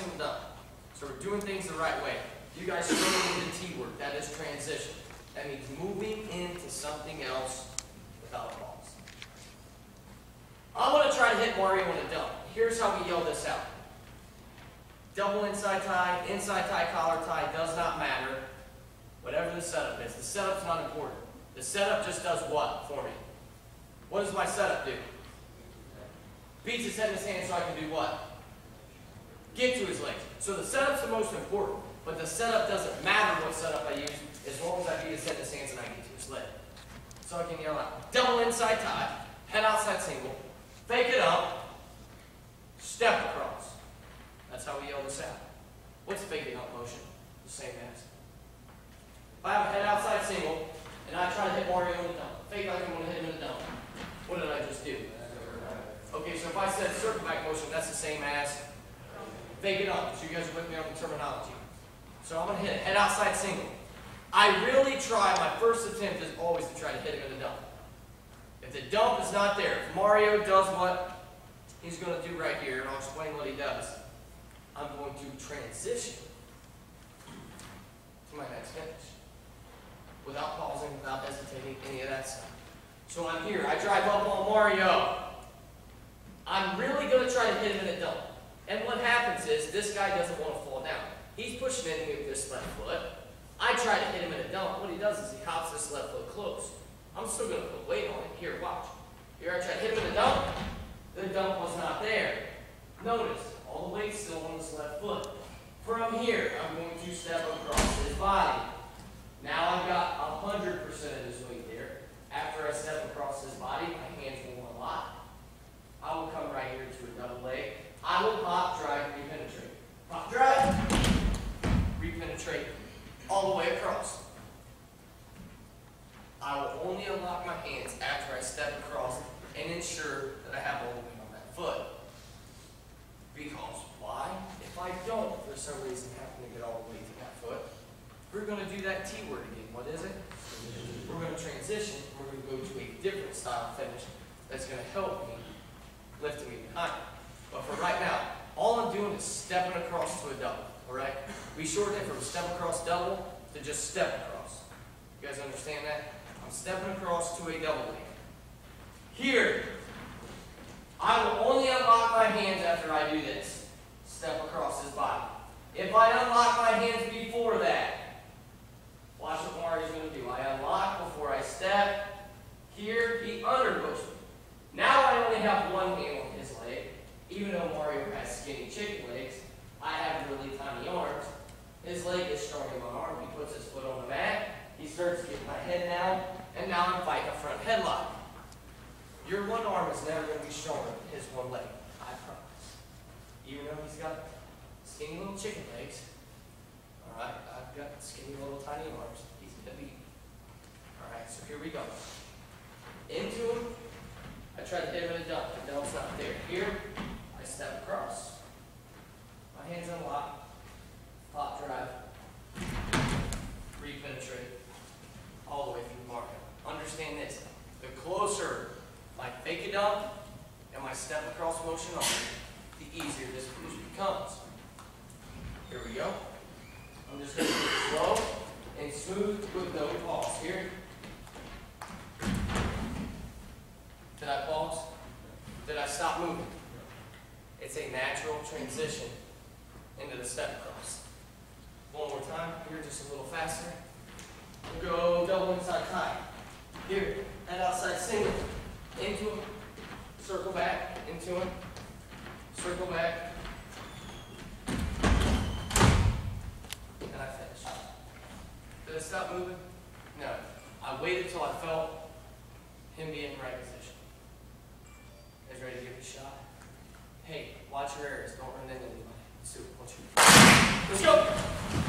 single dump. So we're doing things the right way. You guys struggle with the T word, that is transition. That means moving into something else without pause. I want to try to hit Mario in a dump. Here's how we yell this out. Double inside tie, inside tie, collar tie, does not matter. Whatever the setup is. The setup's not important. The setup just does what for me? What does my setup do? Beats his head in his hand so I can do what? Get to his legs. So the setup's the most important, but the setup doesn't matter what setup I use as long as I beat his head his hands and I get to his leg. So I can yell out, double inside tie, head outside single, fake it up, step across. That's how we yell this out. What's fake it up motion? The same as. If I have a head outside single, and I try to hit Mario in the dump, fake like I'm going to hit him in the dump, what did I just do? Okay, so if I said circle back motion, that's the same as fake it up. So you guys are with me on the terminology. So I'm going to hit head outside single. I really try, my first attempt is always to try to hit him in the dump. If the dump is not there, if Mario does what he's going to do right here, and I'll explain what he does, I'm going to transition to my next finish. Without pausing, without hesitating, any of that stuff. So I'm here, I drive up on Mario. I'm really going to try to hit him in the dump. And what happens is, this guy doesn't want to fall down. He's pushing into me with this left foot. I try to hit him in a dump. What he does is he hops this left foot close. I'm still going to put weight on it. Here, watch. Here, I try to hit him in a dump. The dump was not there. Notice, all the weight's still on this left foot. From here, I'm going to step across his body. Now I've got 100% of his weight there. After I step across his body, my hands will unlock. I will come right here to a double leg. I will pop, drive, repenetrate. Pop, drive, repenetrate all the way across. I will only unlock my hands after I step across and ensure that I have all the weight on that foot. Because why? If I don't, for some reason, happen to get all the weight to that foot, we're going to do that T word again. What is it? We're going to transition. We're going to go to a different style finish that's going to help me lift me behind. But for right now, all I'm doing is stepping across to a double. All right? We shortened it from step across double to just step across. You guys understand that? I'm stepping across to a double. Here, I will only unlock my hands after I do this. Step across his body. If I unlock my hands before that, watch what Mario's going to do. I unlock before I step. Here, he underpush me. Now I only have one hand on his leg. Even though Mario has skinny chicken legs, I have really tiny arms. His leg is stronger than my arm. He puts his foot on the mat. He starts to get my head down. And now I'm fighting a front headlock. Your one arm is never going to be stronger than his one leg. I promise. Even though he's got skinny little chicken legs. Alright, I've got skinny little tiny arms. He's going to beat me. Alright, so here we go. Into him. I try to hit him in a dump. The dump's not there. Here, I step across. My hands unlocked. Pop drive. Repenetrate. All the way through Mario. Understand this. The closer my fake a dump and my step across motion are, the easier this finish becomes. Here we go. I'm just going to do it slow and smooth with no pause. Here. Did I pause? Did I stop moving? It's a natural transition into the step cross. One more time, here just a little faster. We'll go double inside tie. Here, head outside single. Into him, circle back, into him, circle back. And I finish. Did I stop moving? No. I waited till I felt him be in the right position. Guys ready to give it a shot? Hey, watch your areas. Don't run into anybody. Let's do it. Let's go.